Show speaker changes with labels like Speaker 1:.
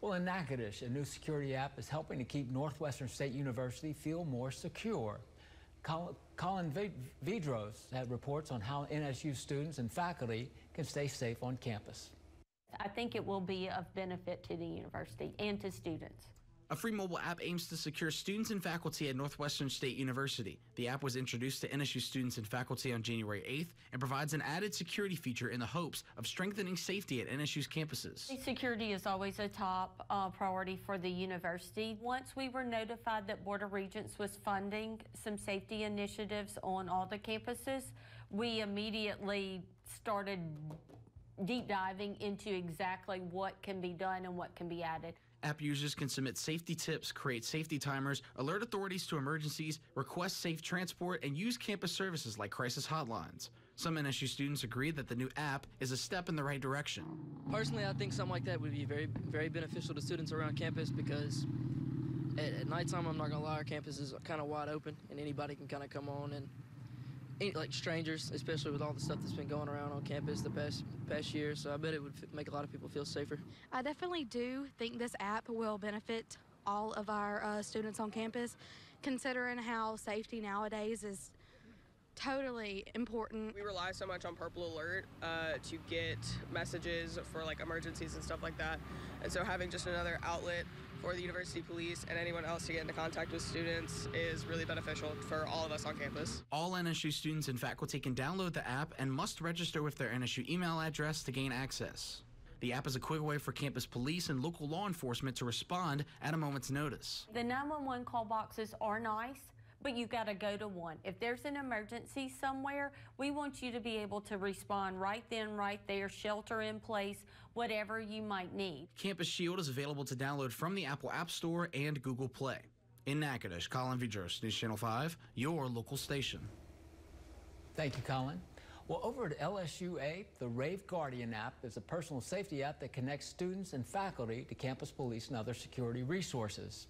Speaker 1: Well, in Natchitoches, a new security app is helping to keep Northwestern State University feel more secure. Colin Vidros had reports on how NSU students and faculty can stay safe on campus.
Speaker 2: I think it will be of benefit to the university and to students.
Speaker 3: A free mobile app aims to secure students and faculty at Northwestern State University. The app was introduced to NSU students and faculty on January 8th and provides an added security feature in the hopes of strengthening safety at NSU's campuses.
Speaker 2: Security is always a top uh, priority for the university. Once we were notified that Board of Regents was funding some safety initiatives on all the campuses, we immediately started deep diving into exactly what can be done and what can be added.
Speaker 3: App users can submit safety tips, create safety timers, alert authorities to emergencies, request safe transport, and use campus services like crisis hotlines. Some NSU students agree that the new app is a step in the right direction.
Speaker 4: Personally, I think something like that would be very, very beneficial to students around campus because at, at nighttime, I'm not gonna lie, our campus is kind of wide open and anybody can kind of come on and like strangers, especially with all the stuff that's been going around on campus the past past year. So I bet it would make a lot of people feel safer.
Speaker 5: I definitely do think this app will benefit all of our uh, students on campus, considering how safety nowadays is totally important.
Speaker 6: We rely so much on Purple Alert uh, to get messages for like emergencies and stuff like that. And so having just another outlet for the university police and anyone else to get into contact with students is really beneficial for all of us on campus.
Speaker 3: All NSU students and faculty can download the app and must register with their NSU email address to gain access. The app is a quick way for campus police and local law enforcement to respond at a moment's notice.
Speaker 2: The 911 call boxes are nice but you got to go to one. If there's an emergency somewhere, we want you to be able to respond right then, right there, shelter in place, whatever you might need.
Speaker 3: Campus Shield is available to download from the Apple App Store and Google Play. In Natchitoches, Colin Vidros, News Channel 5, your local station.
Speaker 1: Thank you, Colin. Well, over at LSUA, the Rave Guardian app is a personal safety app that connects students and faculty to campus police and other security resources.